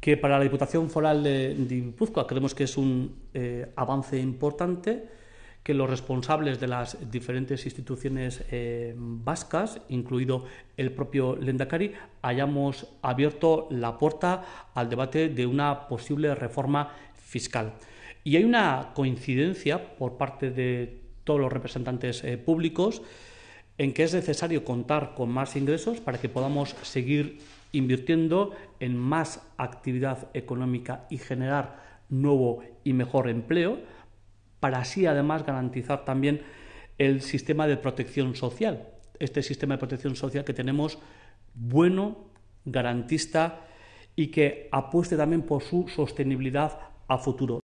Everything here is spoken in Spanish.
que para la Diputación Foral de, Guipúzcoa creemos que es un eh, avance importante que los responsables de las diferentes instituciones eh, vascas, incluido el propio Lendakari, hayamos abierto la puerta al debate de una posible reforma fiscal. Y hay una coincidencia por parte de todos los representantes eh, públicos en que es necesario contar con más ingresos para que podamos seguir invirtiendo en más actividad económica y generar nuevo y mejor empleo, para así además garantizar también el sistema de protección social. Este sistema de protección social que tenemos bueno, garantista y que apueste también por su sostenibilidad a futuro.